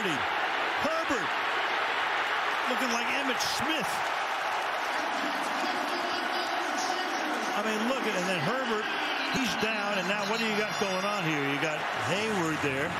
opportunity. Herbert looking like Emmitt Smith. I mean, look at and then Herbert, he's down, and now what do you got going on here? You got Heyward there.